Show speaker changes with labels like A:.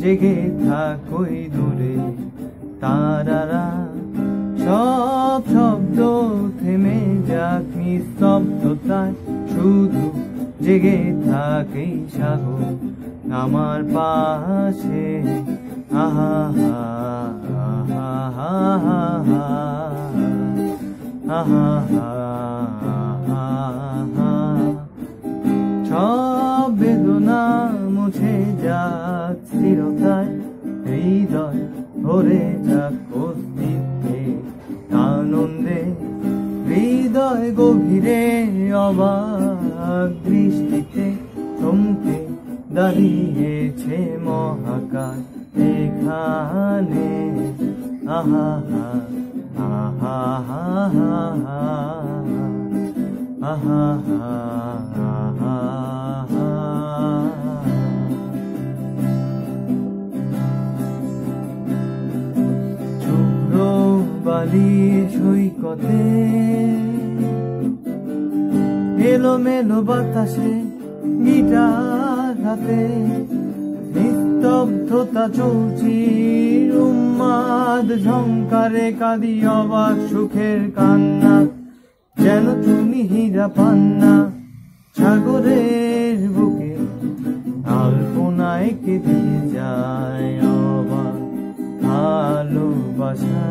A: জেগে থাকই দূরে। তারারা সব শব্দ থেমে যাক নিস্তব্ধতায়। শুধু জেগে থাকে সাগর আমার পাশে। আহা হা আহা হা আহা হা সব বেদনা মুছে হৃদয় ভরে যাক আনন্দে, হৃদয় গভীরে অবাক দৃষ্টিতে থমকে দাঁড়িয়েছে মহাকাশ এখানে। আহা হা আহা হা আহা। বালির সৈকতে। এলোমেলো বাতাসে, গিটার হাতে, নিস্তব্ধতা চলছি উন্মাদ ঝঙ্কারে কাঁদি অবাক সুখের কান্না। যেন তুমি হীরা পান্না, সাগরের বুকে, আলপনায় কে দিয়ে যায় অবাক ভালোবাসা।